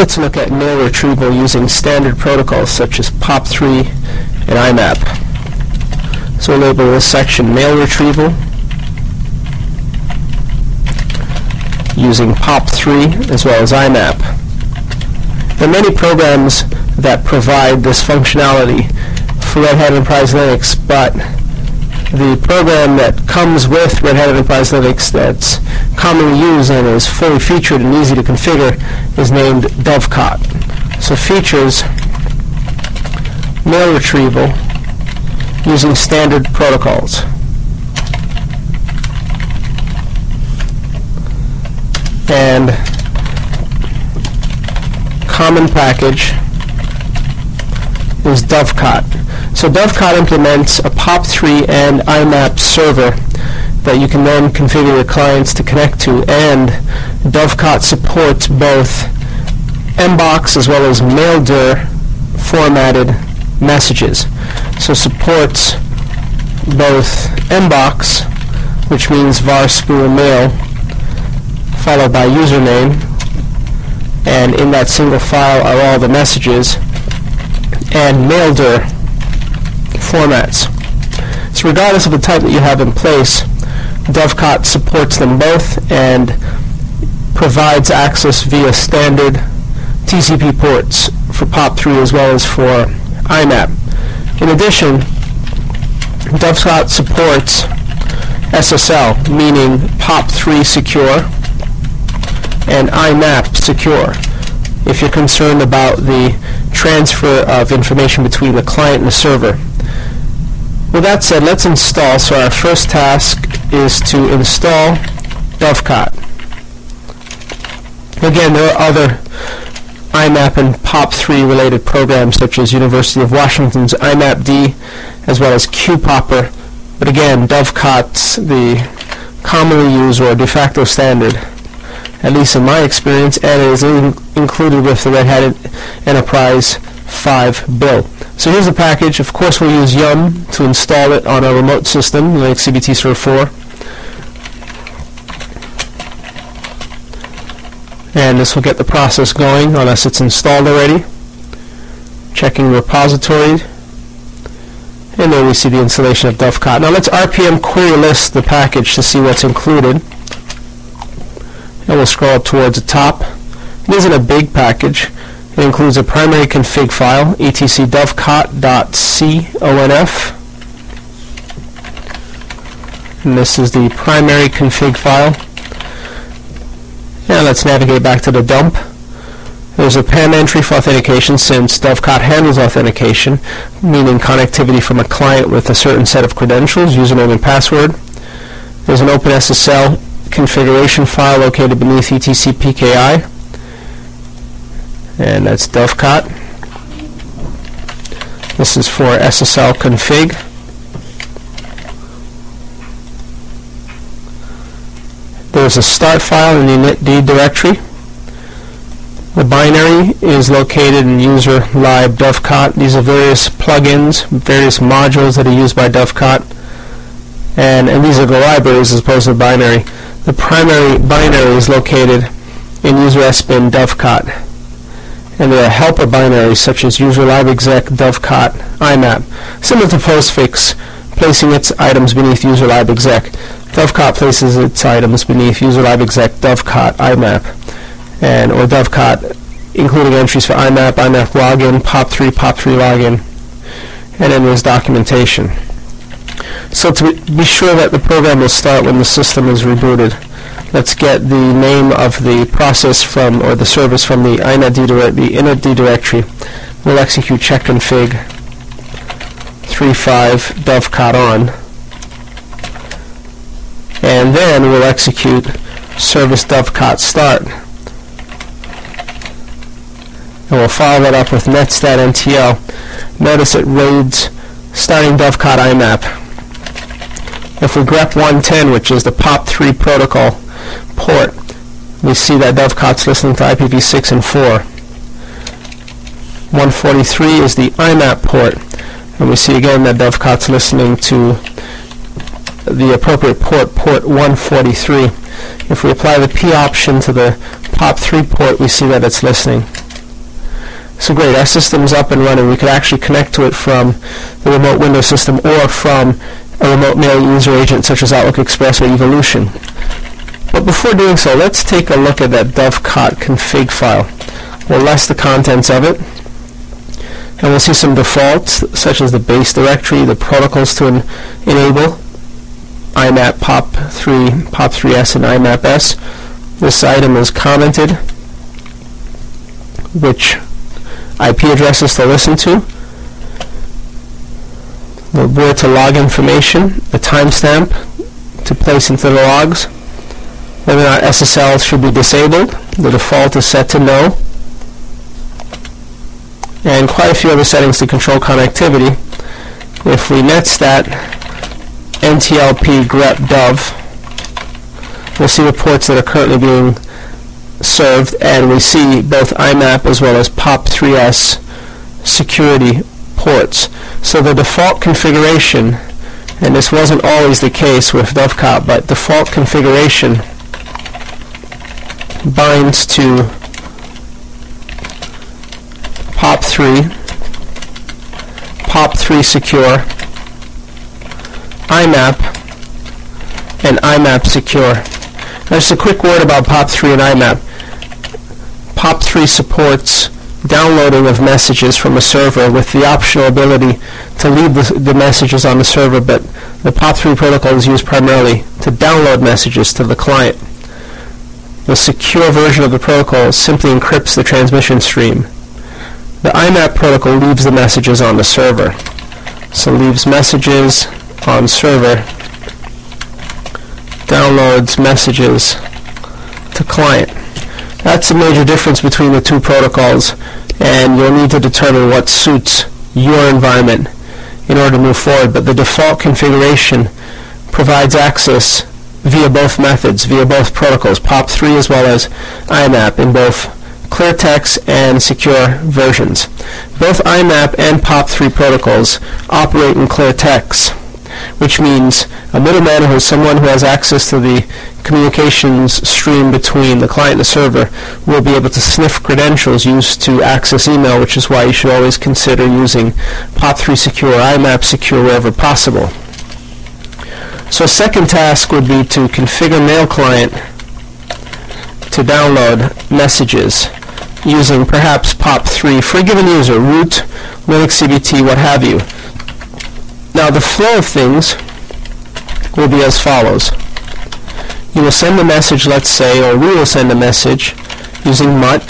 let's look at mail retrieval using standard protocols such as POP3 and IMAP. So we'll label this section mail retrieval using POP3 as well as IMAP. There are many programs that provide this functionality for Red Hat Enterprise Linux, but the program that comes with Red Hat Enterprise Linux that's commonly used and is fully featured and easy to configure is named Dovecot. So features mail retrieval using standard protocols. And common package is Dovecot. So Dovecot implements a POP3 and IMAP server that you can then configure your clients to connect to, and Dovecot supports both Mbox as well as Maildir formatted messages. So supports both Mbox, which means var spool mail, followed by username, and in that single file are all the messages, and Maildir formats. So regardless of the type that you have in place, Dovecot supports them both and provides access via standard TCP ports for POP3 as well as for IMAP. In addition, Dovecot supports SSL, meaning POP3 secure and IMAP secure if you're concerned about the transfer of information between the client and the server. With that said, let's install. So our first task is to install Dovecot. Again, there are other IMAP and POP3 related programs such as University of Washington's IMAP-D as well as QPOPper. But again, Dovecot's the commonly used or de facto standard, at least in my experience, and it is in included with the Red Hat Enterprise 5 build. So here's the package. Of course, we'll use Yum to install it on a remote system, like CBT Server 4. And this will get the process going unless it's installed already. Checking repository. And then we see the installation of Dovecot. Now let's RPM query list the package to see what's included. And we'll scroll up towards the top. It isn't a big package. It includes a primary config file, etc dovecot.conf. And this is the primary config file. Now let's navigate back to the dump. There's a PAM entry for authentication since Dovecot handles authentication, meaning connectivity from a client with a certain set of credentials, username and password. There's an OpenSSL configuration file located beneath etc PKI and that's Dovecot. This is for SSL config. There's a start file in the initd directory. The binary is located in user lib dovecot. These are various plugins, various modules that are used by Dovecot. And, and these are the libraries as opposed to the binary. The primary binary is located in user sbin dovecot and there are helper binaries such as user libexec, dovecot, imap, similar to postfix placing its items beneath user libexec. Dovecot places its items beneath user libexec, dovecot, imap, and or dovecot including entries for imap, imap login, pop3, pop3 login, and then there's documentation. So to be sure that the program will start when the system is rebooted, let's get the name of the process from, or the service from the inetd, the directory. We'll execute check config 35 dovecot on. And then we'll execute service dovecot start. And we'll follow that up with netstat.ntl. Notice it reads starting dovecot imap. If we grep 110, which is the POP3 protocol, port, we see that Dovecot's listening to IPv6 and 4. 143 is the IMAP port, and we see again that Dovecot's listening to the appropriate port, port 143. If we apply the P option to the POP3 port, we see that it's listening. So great, our system's up and running. We could actually connect to it from the remote Windows system or from a remote mail user agent such as Outlook Express or Evolution. But before doing so, let's take a look at that dovecot config file. We'll list the contents of it, and we'll see some defaults such as the base directory, the protocols to en enable, IMAP POP3, POP3S, and IMAP-S. This item is commented, which IP addresses to listen to, the where to log information, the timestamp to place into the logs, whether or not SSL should be disabled. The default is set to no. And quite a few other settings to control connectivity. If we netstat ntlp grep dov, we'll see the ports that are currently being served, and we see both IMAP as well as POP3S security ports. So the default configuration, and this wasn't always the case with Dovecot, but default configuration binds to POP3, POP3 secure, IMAP, and IMAP secure. Now just a quick word about POP3 and IMAP. POP3 supports downloading of messages from a server with the optional ability to leave the, the, messages on the server, but the POP3 protocol is used primarily to download messages to the client. The secure version of the protocol simply encrypts the transmission stream. The IMAP protocol leaves the messages on the server. So leaves messages on server, downloads messages to client. That's a major difference between the two protocols, and you'll need to determine what suits your environment in order to move forward. But the default configuration provides access via both methods, via both protocols, POP3 as well as IMAP in both clear text and secure versions. Both IMAP and POP3 protocols operate in clear text which means a middleman who is someone who has access to the communications stream between the client and the server will be able to sniff credentials used to access email, which is why you should always consider using POP3 Secure, IMAP Secure wherever possible. So a second task would be to configure Mail Client to download messages using perhaps POP3 for a given user, root, Linux CBT, what have you. Now the flow of things will be as follows. You will send a message, let's say, or we will send a message using mutt.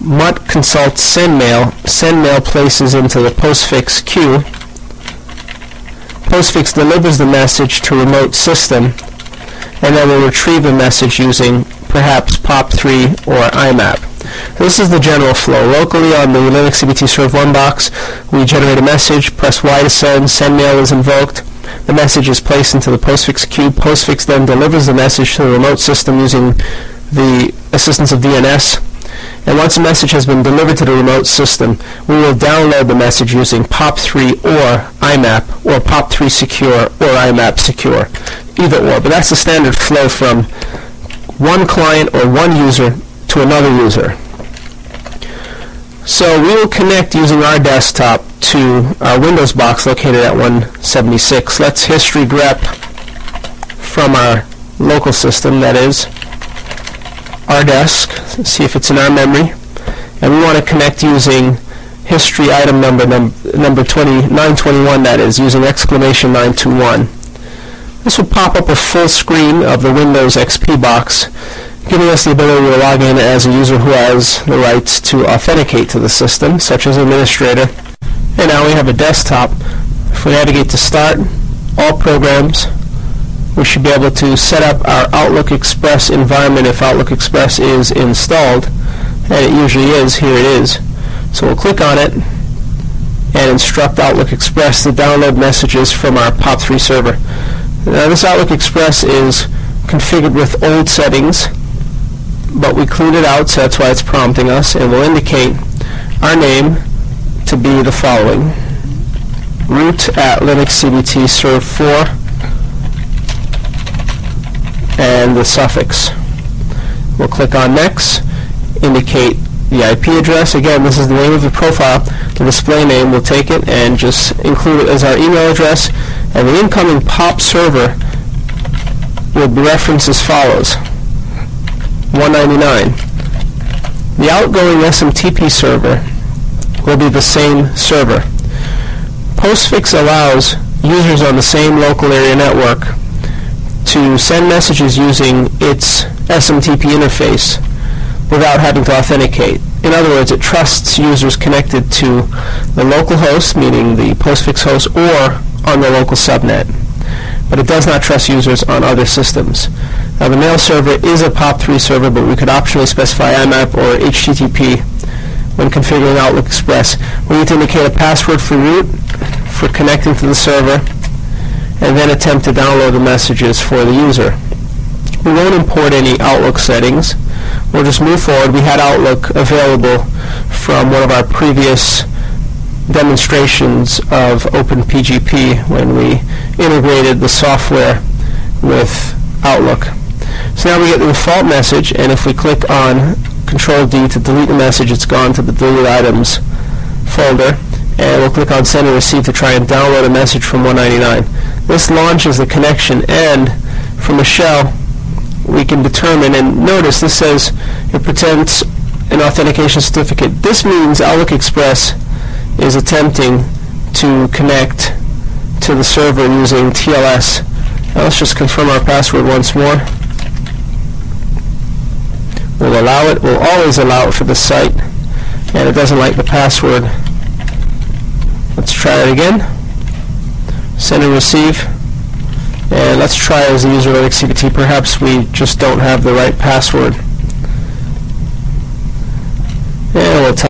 mutt consults SendMail. SendMail places into the postfix queue. Postfix delivers the message to remote system and then will retrieve the message using perhaps POP3 or IMAP. This is the general flow. Locally on the Linux CBT Serve 1 box, we generate a message, press Y to send, send mail is invoked, the message is placed into the postfix queue. Postfix then delivers the message to the remote system using the assistance of DNS. And once a message has been delivered to the remote system, we will download the message using POP3 or IMAP or POP3 Secure or IMAP Secure, either or. But that's the standard flow from one client or one user to another user. So we will connect using our desktop to our Windows box located at 176. Let's history grep from our local system, that is our desk, see if it's in our memory. And we want to connect using history item number num number 20, 921, that is, using exclamation 921. This will pop up a full screen of the Windows XP box giving us the ability to log in as a user who has the rights to authenticate to the system, such as administrator. And now we have a desktop. If we navigate to Start, All Programs, we should be able to set up our Outlook Express environment if Outlook Express is installed, and it usually is. Here it is. So we'll click on it and instruct Outlook Express to download messages from our POP3 server. Now this Outlook Express is configured with old settings but we cleaned it out, so that's why it's prompting us, and we'll indicate our name to be the following. root at Linux CBT serve 4 and the suffix. We'll click on next, indicate the IP address. Again, this is the name of the profile. The display name, we'll take it and just include it as our email address. And the incoming POP server will be referenced as follows. 199. The outgoing SMTP server will be the same server. Postfix allows users on the same local area network to send messages using its SMTP interface without having to authenticate. In other words, it trusts users connected to the local host, meaning the postfix host, or on the local subnet. But it does not trust users on other systems. Now, the mail server is a POP3 server, but we could optionally specify IMAP or HTTP when configuring Outlook Express. We need to indicate a password for root for connecting to the server, and then attempt to download the messages for the user. We won't import any Outlook settings. We'll just move forward. We had Outlook available from one of our previous demonstrations of OpenPGP when we integrated the software with Outlook. So now we get the default message, and if we click on Control D to delete the message, it's gone to the deleted items folder. And we'll click on Send and Receive to try and download a message from 199. This launches the connection, and from a shell, we can determine, and notice this says it pretends an authentication certificate. This means Outlook Express is attempting to connect to the server using TLS. Now let's just confirm our password once more will allow it, will always allow it for this site, and it doesn't like the password. Let's try it again. Send and receive. And let's try as a user of CBT. Perhaps we just don't have the right password. And we'll type